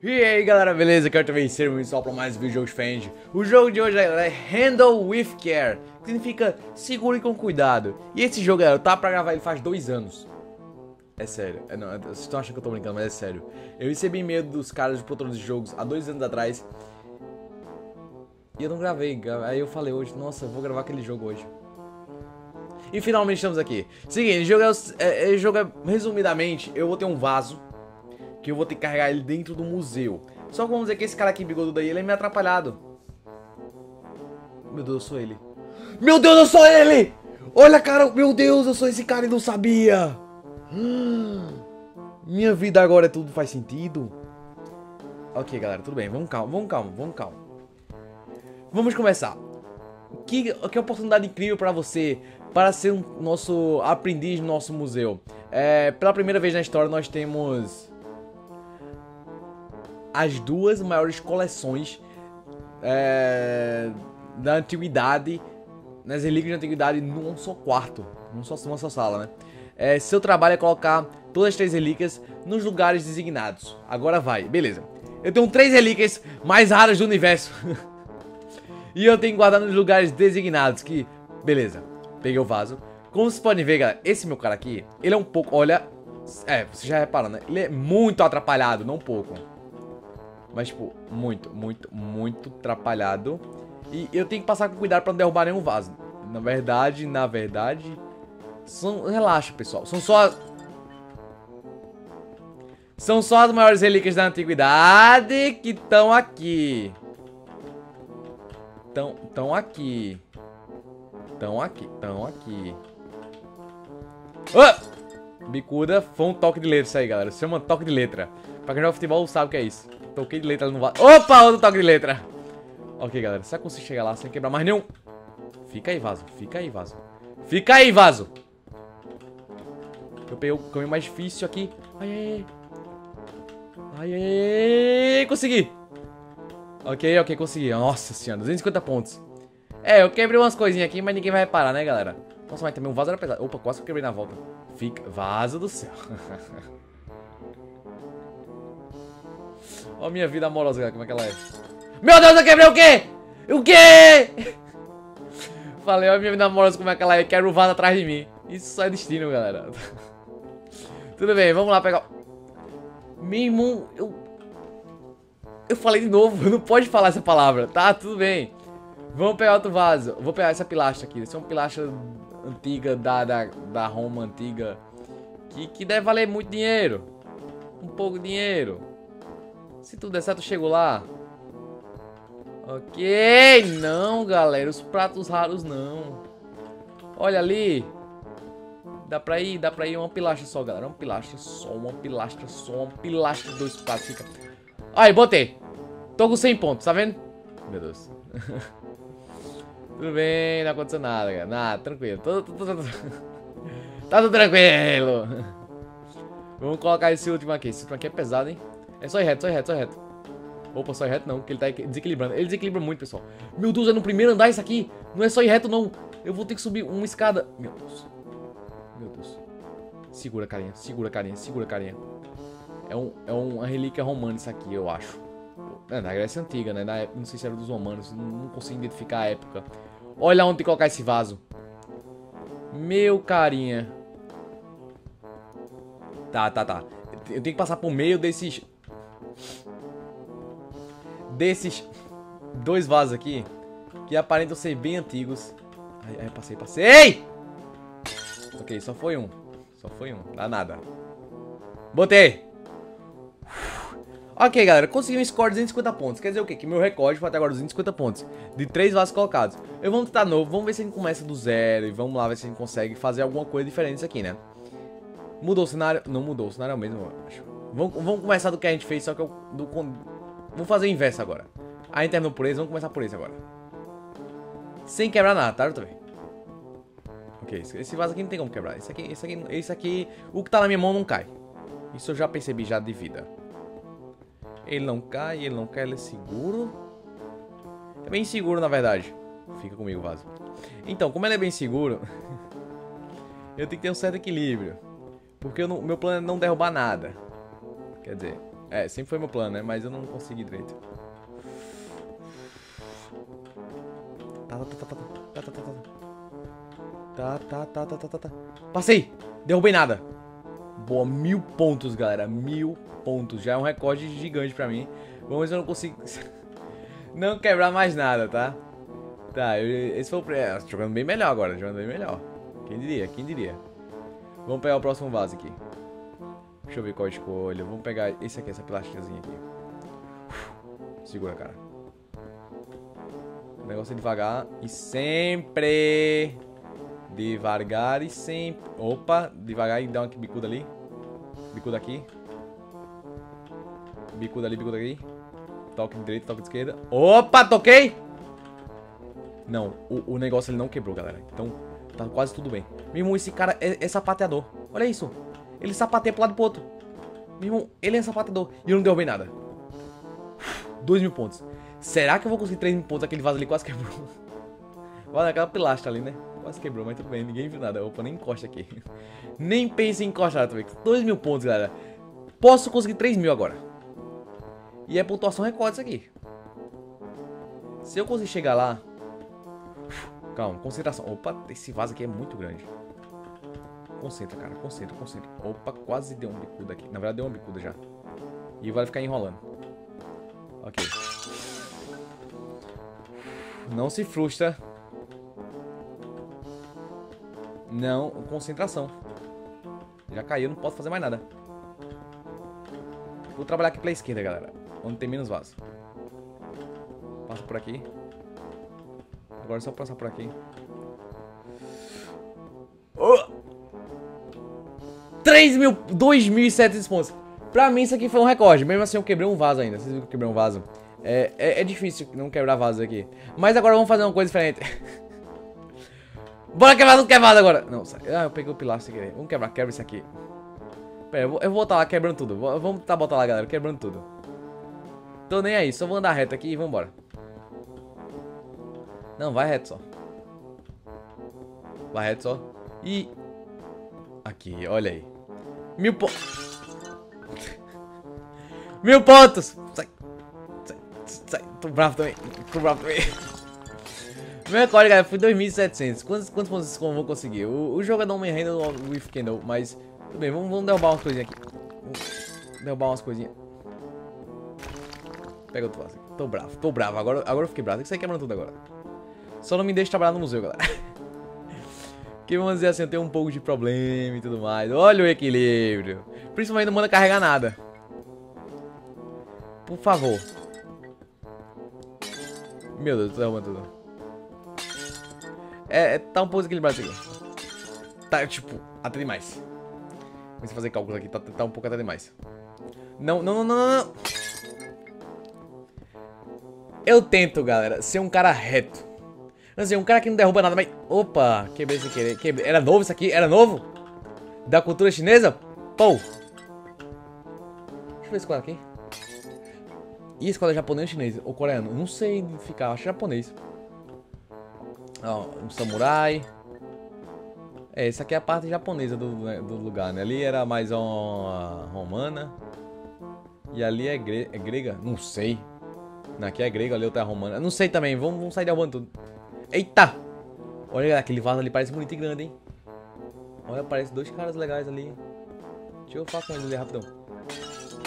E aí galera, beleza? Quero também ser muito só para mais um vídeo de. O jogo de hoje é Handle with Care, que significa segure com cuidado. E esse jogo, galera, eu tava pra gravar ele faz dois anos. É sério, é, não, vocês estão achando que eu tô brincando, mas é sério. Eu recebi medo dos caras de produtores de jogos há dois anos atrás. E eu não gravei, aí eu falei hoje, nossa, vou gravar aquele jogo hoje. E finalmente estamos aqui. Seguinte, jogo é, é, é, jogo é, resumidamente, eu vou ter um vaso que eu vou ter que carregar ele dentro do museu. Só que vamos dizer que esse cara aqui, bigodudo aí, ele é meio atrapalhado. Meu Deus, eu sou ele. Meu Deus, eu sou ele! Olha, cara, meu Deus, eu sou esse cara e não sabia. Minha vida agora é tudo faz sentido. Ok, galera, tudo bem. Vamos calmo, vamos calmo, vamos calmo. Vamos começar. Que, que oportunidade incrível para você para ser um nosso aprendiz no nosso museu. É, pela primeira vez na história nós temos as duas maiores coleções é, da antiguidade, nas relíquias da antiguidade, num só quarto, num só, numa só sala, né? É, seu trabalho é colocar todas as três relíquias nos lugares designados. Agora vai, beleza. Eu tenho três relíquias mais raras do universo. e eu tenho que guardar nos lugares designados, que... Beleza, peguei o vaso. Como vocês podem ver, galera, esse meu cara aqui, ele é um pouco, olha... É, você já reparou, né? Ele é muito atrapalhado, não um pouco. Mas, tipo, muito, muito, muito atrapalhado. E eu tenho que passar com cuidado pra não derrubar nenhum vaso. Na verdade, na verdade... São... Relaxa, pessoal. São só... São só as maiores relíquias da antiguidade que estão aqui. Estão tão aqui. Estão aqui, estão aqui. Oh! Bicuda, foi um toque de letra isso aí, galera. Se chama toque de letra. Pra quem joga futebol sabe o que é isso. Toquei de letra no vaso. Opa, outro toque de letra. Ok, galera. Será que eu consigo chegar lá sem quebrar mais nenhum? Fica aí, vaso. Fica aí, vaso. Fica aí, vaso. Eu peguei o caminho mais difícil aqui. Ai, ai. Ai, ai, ai. Consegui. Ok, ok, consegui. Nossa senhora, 250 pontos. É, eu quebrei umas coisinhas aqui, mas ninguém vai reparar, né, galera? Nossa, mas também um vaso era pesado. Opa, quase que eu quebrei na volta. Fica. Vaso do céu. Olha a minha vida amorosa, como é que ela é. Meu Deus, eu quebrei o quê? O quê? Falei, olha a minha vida amorosa como é que ela é. Quero o vaso atrás de mim. Isso só é destino, galera. Tudo bem, vamos lá pegar... Meu eu... Eu falei de novo, não pode falar essa palavra. Tá, tudo bem. Vamos pegar outro vaso. Vou pegar essa pilastra aqui. Essa é uma pilastra antiga da, da, da Roma antiga. Que, que deve valer muito dinheiro. Um pouco de dinheiro. Se tudo der certo, eu chego lá. Ok, não, galera. Os pratos raros, não. Olha ali. Dá pra ir, dá pra ir uma pilastra só, galera. Uma pilastra só, uma pilastra só, uma pilastra, dois pratos. Fica... Aí, botei. Tô com 100 pontos, tá vendo? Meu Deus. tudo bem, não aconteceu nada, cara. Nada, tranquilo. Tudo, tudo, tudo, tá tudo tranquilo. Vamos colocar esse último aqui. Esse último aqui é pesado, hein? É só ir reto, só ir reto, só ir reto. Opa, só ir reto não, porque ele tá desequilibrando. Ele desequilibra muito, pessoal. Meu Deus, é no primeiro andar isso aqui. Não é só ir reto, não. Eu vou ter que subir uma escada. Meu Deus. Meu Deus. Segura, carinha. Segura, carinha. Segura, carinha. É, um, é uma relíquia romana isso aqui, eu acho. É, na Grécia Antiga, né? Época, não sei se era dos romanos. Não, não consigo identificar a época. Olha onde colocar esse vaso. Meu carinha. Tá, tá, tá. Eu tenho que passar por meio desses desses dois vasos aqui, que aparentam ser bem antigos. Ai, ai, passei, passei! Ok, só foi um. Só foi um, dá nada. Botei! Ok, galera, consegui um score de 250 pontos. Quer dizer o quê? Que meu recorde foi até agora 250 pontos. De três vasos colocados. Eu vou tentar novo, vamos ver se a gente começa do zero. E vamos lá ver se a gente consegue fazer alguma coisa diferente aqui, né? Mudou o cenário? Não mudou, o cenário é o mesmo, eu acho. Vamos, vamos começar do que a gente fez, só que eu... Do, Vamos fazer o inverso agora. A gente terminou por esse, vamos começar por esse agora. Sem quebrar nada, tá? Também. Ok, esse vaso aqui não tem como quebrar. Esse aqui, esse aqui, esse aqui, o que tá na minha mão não cai. Isso eu já percebi já de vida. Ele não cai, ele não cai, ele é seguro. É bem seguro, na verdade. Fica comigo, vaso. Então, como ele é bem seguro, eu tenho que ter um certo equilíbrio. Porque o meu plano é não derrubar nada. Quer dizer, É, sempre foi meu plano, né? Mas eu não consegui direito. Tá, tá, tá, tá, tá, tá, tá, tá. Tá, tá, tá, tá, tá, tá, tá. Passei! Derrubei nada. Boa, mil pontos, galera. Mil pontos. Já é um recorde gigante pra mim. Vamos ver se eu não consigo... não quebrar mais nada, tá? Tá, eu, esse foi o... É, jogando bem melhor agora. Jogando bem melhor. Quem diria? Quem diria? Vamos pegar o próximo vaso aqui. Deixa eu ver qual eu escolho. Vamos pegar esse aqui, essa pilastrazinha aqui. Segura, cara. O negócio é devagar e sempre... Devagar e sempre... Opa, devagar e dá uma bicuda ali. Bicuda aqui. Bicuda ali, bicuda aqui. Toque de direita, toque de esquerda. Opa, toquei! Não, o, o negócio ele não quebrou, galera. Então, tá quase tudo bem. Meu esse cara é, é sapateador. Olha isso. Ele sapateia pro lado e pro outro. Meu irmão, ele é sapateador. E eu não derrubei nada. Dois mil pontos. Será que eu vou conseguir três mil pontos? Aquele vaso ali quase quebrou. Olha aquela pilastra ali, né? Quase quebrou, mas tudo bem. Ninguém viu nada. Opa, nem encosta aqui. nem pense em encostar também. Dois mil pontos, galera. Posso conseguir três mil agora. E é pontuação recorde isso aqui. Se eu conseguir chegar lá... Calma, concentração. Opa, esse vaso aqui é muito grande. Concentra, cara. Concentra, concentra. Opa, quase deu um bicuda aqui. Na verdade, deu uma bicuda já. E vai ficar enrolando. Ok. Não se frustra. Não, concentração. Já caiu, não posso fazer mais nada. Vou trabalhar aqui pela esquerda, galera. Onde tem menos vaso. Passa por aqui. Agora é só passar por aqui. 3 mil, 2.700 pontos. Pra mim isso aqui foi um recorde. Mesmo assim eu quebrei um vaso ainda. Vocês viram que eu quebrei um vaso? É, é, é, difícil não quebrar vasos aqui. Mas agora vamos fazer uma coisa diferente. Bora quebrar, não quebrar agora. Não. Ah, eu peguei o pilar sem querer. Vamos quebrar, quebra isso aqui. Pera, eu vou, eu vou voltar lá quebrando tudo. Vamos tá botar lá, galera, quebrando tudo. Tô nem aí, só vou andar reto aqui e vambora. Não, vai reto só. Vai reto só. E... Aqui, olha aí. Mil pontos. Mil pontos. Sai. Sai. Sai. Tô bravo também. Tô bravo também. Meu recorde, galera, foi 2.700. Quantos, quantos pontos vocês vão conseguir? O, o jogo é não me handle with mas... Tudo bem, vamos, vamos derrubar umas coisinhas aqui. Vamos derrubar umas coisinhas. Pega outro vaso. Tô bravo, tô bravo. Agora, agora eu fiquei bravo. Tem que sair quebrando tudo agora. Só não me deixe trabalhar no museu, galera. Que vamos dizer assim, tenho um pouco de problema e tudo mais. Olha o equilíbrio. Principalmente não manda carregar nada. Por favor. Meu Deus, tô derrubando tudo. É, é, tá um pouco desequilibrado isso aqui. Tá, tipo, até demais. Vamos fazer cálculos aqui, tá, tá um pouco até demais. Não, não, não, não, não. Eu tento, galera, ser um cara reto. Assim, um cara que não derruba nada, mas... Opa, quebrei sem querer. Quebrei. Era novo isso aqui? Era novo? Da cultura chinesa? Pô. Deixa eu ver esse quadro aqui. E é japonês ou chinês? Ou coreano? Não sei ficar, acho japonês. Ó, um samurai. É, essa aqui é a parte japonesa do, né, do lugar, né? Ali era mais uma romana. E ali é, gre é grega? Não sei. Aqui é grega, ali outra é romana. Não sei também, vamos, vamos sair derrubando tudo. Eita! Olha, aquele vaso ali parece bonito e grande, hein? Olha, parece dois caras legais ali. Deixa eu falar com eles ali rapidão.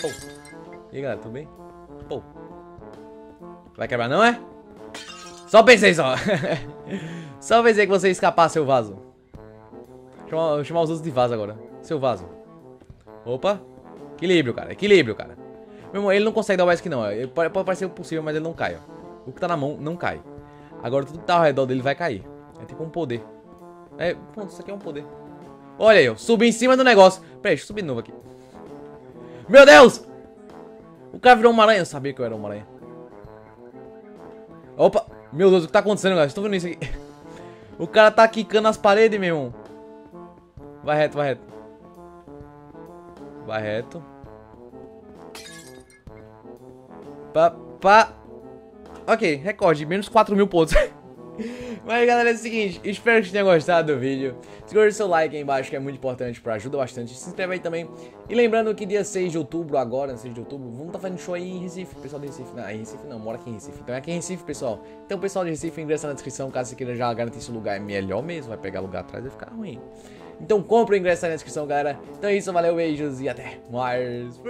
Pô. E aí, galera, tudo bem? Pô. Vai quebrar não, é? Só pensei só. só pensei que você ia escapar, seu vaso. Vou chamar os outros de vaso agora. Seu vaso. Opa. Equilíbrio, cara. Equilíbrio, cara. Meu irmão, ele não consegue dar o aqui não. Ele pode, parecer possível, mas ele não cai, ó. O que tá na mão não cai. Agora tudo que tá ao redor dele vai cair. É tipo um poder. É, pronto, isso aqui é um poder. Olha aí, eu subi em cima do negócio. Peraí, deixa eu subir de novo aqui. Meu Deus! O cara virou uma aranha. Eu sabia que eu era uma aranha. Opa! Meu Deus, o que tá acontecendo, galera? Estou vendo isso aqui. O cara tá quicando as paredes, meu. Vai reto, vai reto. Vai reto. Pá, pá. Ok, recorde, menos 4 mil pontos. Mas galera, é o seguinte, espero que tenham gostado do vídeo. Segura seu like aí embaixo que é muito importante, pra ajuda bastante. Se inscreve aí também. E lembrando que dia 6 de outubro, agora, 6 de outubro, vamos estar tá fazendo show aí em Recife. Pessoal de Recife, não, em Recife não, mora aqui em Recife. Então é aqui em Recife, pessoal. Então pessoal de Recife, ingressa na descrição caso você queira já garantir esse lugar. É melhor mesmo, vai pegar lugar atrás, vai ficar ruim. Então compra o ingresso aí na descrição, galera. Então é isso, valeu, beijos e até mais.